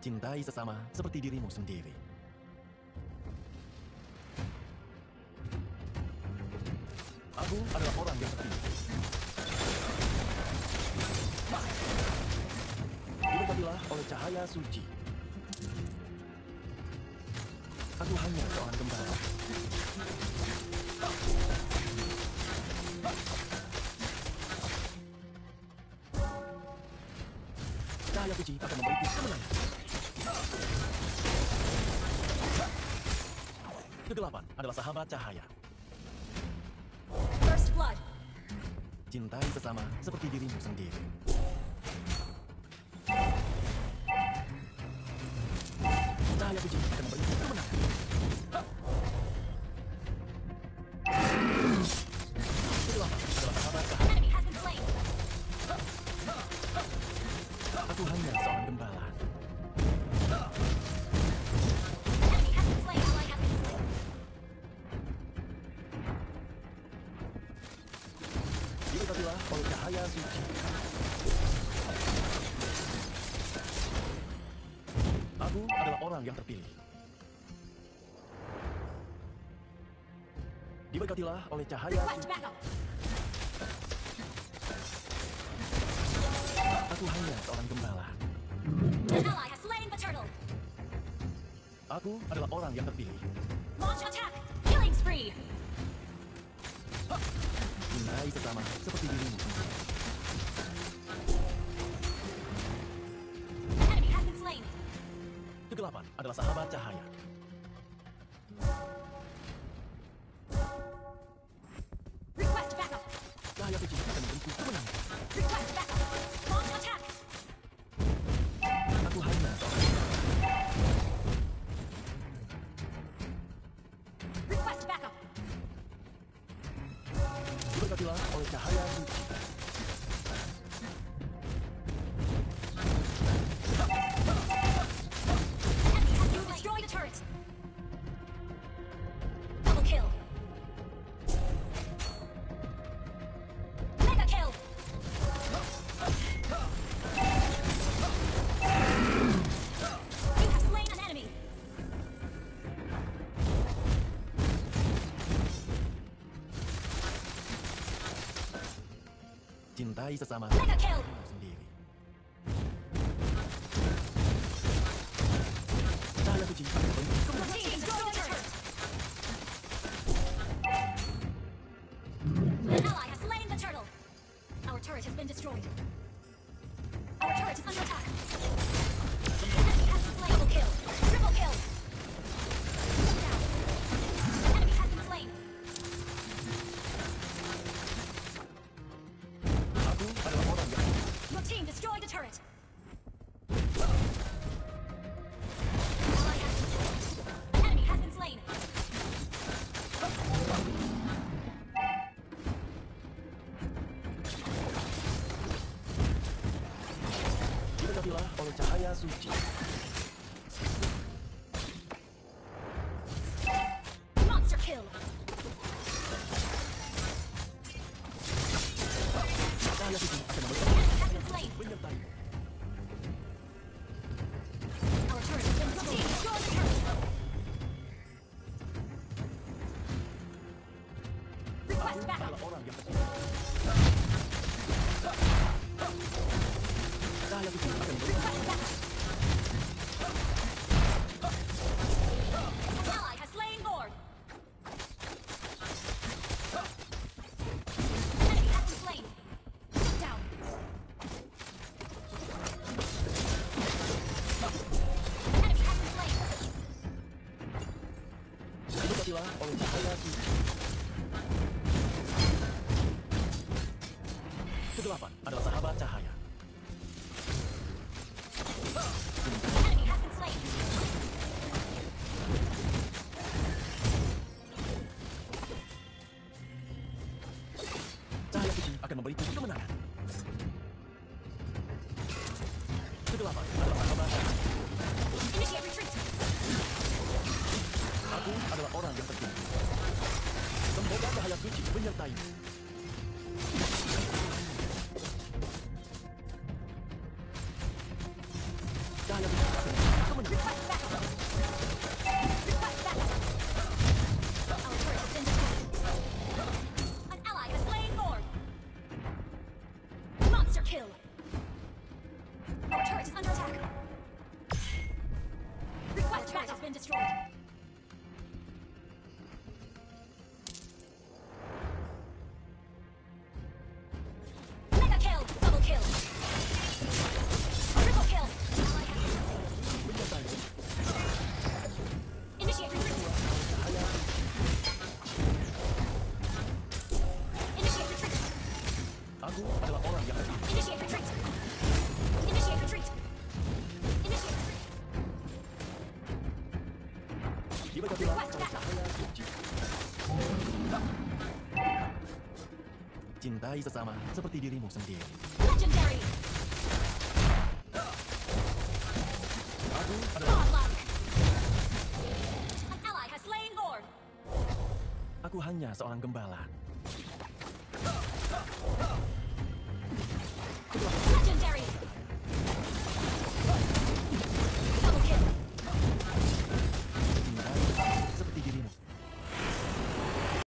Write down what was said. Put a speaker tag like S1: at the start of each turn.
S1: Cintai sesama seperti dirimu sendiri. Aku adalah orang yang terpilih. Diberkatilah oleh cahaya suci. Aku hanya seorang gembala. Cahaya suci akan memberiku kemenangan. Kegelapan adalah sahabat cahaya.
S2: First blood.
S1: Cintai sesama seperti dirimu sendiri. Cahaya suci akan Aku hanya seorang gembala. Diberkatilah oleh cahaya suci. Aku adalah orang yang terpilih. Diberkatilah oleh cahaya suci. Aku hanya seorang gembala. Aku adalah orang yang terpilih.
S2: Launch attack. Killing spree.
S1: Cintai sesama seperti dirimu sendiri. Kegelapan adalah sahabat cahaya. Cintai sesama sendiri. Yasuchi.
S2: Monster kill. Request backup.
S1: Adalah orang yang terpilih. Cahaya suci akan memberiku kemenangan. Kegelapan. Aku adalah orang yang tertinggi. Semoga bahaya suci menyertai. Cahaya suci akan
S2: kemenangan. Kill.
S1: Cintai sesama seperti dirimu sendiri. Aku hanya seorang gembala.